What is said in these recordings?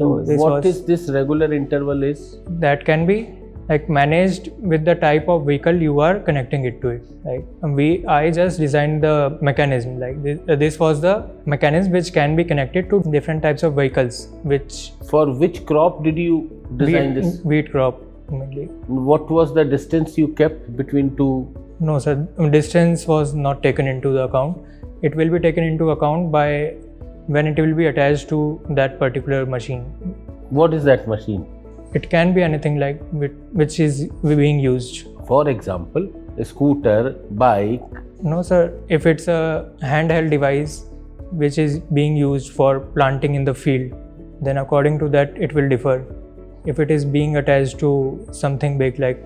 So This what is this regular interval is? that can be like managed with the type of vehicle you are connecting it to it like we i just designed the mechanism like this, uh, this was the mechanism which can be connected to different types of vehicles which For which crop did you design wheat, this? wheat crop mainly What was the distance you kept between two? no sir distance was not taken into the account it will be taken into account by when it will be attached to that particular machine What is that machine? it can be anything like which, is being used For example, a scooter, bike. No, sir. If it's a handheld device which is being used for planting in the field, then according to that, it will differ. If it is being attached to something big like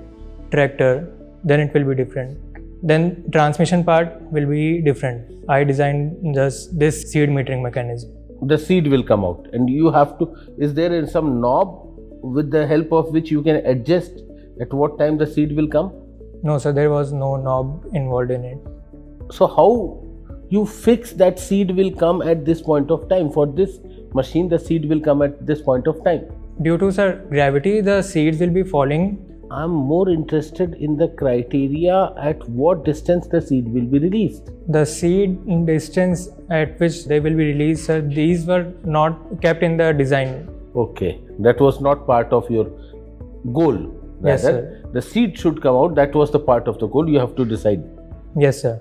tractor, then it will be different. Then transmission part will be different. I designed just this seed metering mechanism. The seed will come out, and you have to. Is there some knob with the help of which you can adjust at what time the seed will come? No, sir. There was no knob involved in it. So how you fix that seed will come at this point of time? For this machine, the seed will come at this point of time. Due to sir gravity, the seeds will be falling I'm more interested in the criteria at what distance the seed will be released. the seed distance at which they will be released sir, these were not kept in the design Okay, that was not part of your goal. Yes, Rather, sir. The seed should come out. That was the part of the goal. You have to decide. yes sir